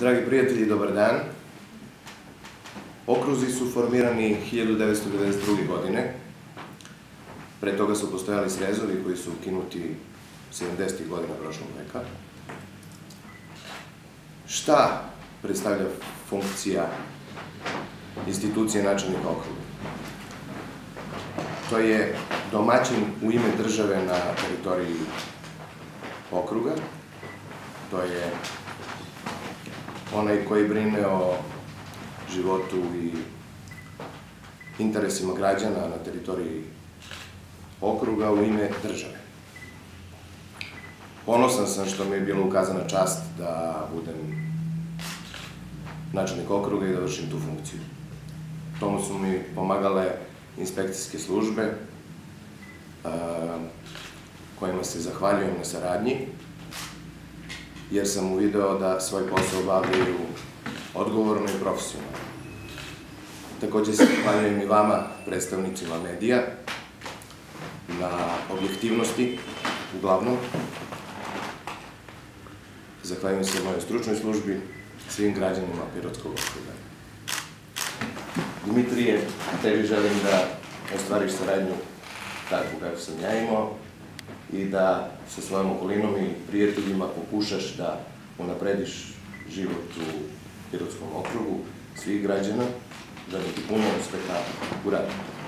Dragi prijatelji, dobar dan. Okruzi su formirani 1992. godine. Pre toga su postojali srezovi koji su ukinuti 70. godina prošlog veka. Šta predstavlja funkcija institucije načelnika okruga? To je domaćin u ime države na teritoriji okruga. To je onaj koji brine o životu i interesima građana na teritoriji okruga u ime države. Ponosan sam što mi je bila ukazana čast da budem načelnik okruga i da vršim tu funkciju. Tomu su mi pomagale inspekcijske službe, kojima se zahvaljujem na saradnji, jer sam uvideo da svoj posao obavljaju odgovorno i profesionalno. Takođe se zahvaljujem i vama, predstavnicima medija, na objektivnosti, uglavnom. Zahvaljujem se mojoj stručnoj službi, svim građanima Pirotskog okruga. Dimitrije, tebi želim da ostvariš saradnju takvu kako sam ja imao i da sa svojom okolinom i prijateljima pokušaš da unaprediš život u Pirotskom okrugu svih građana, da ti puno uspeha u radu.